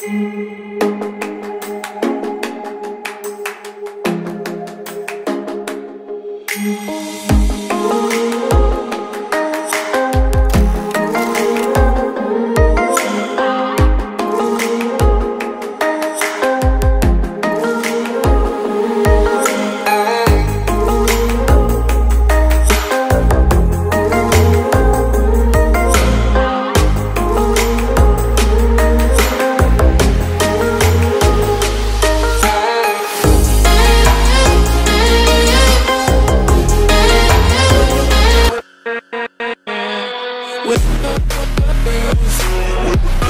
Thank you. with girls.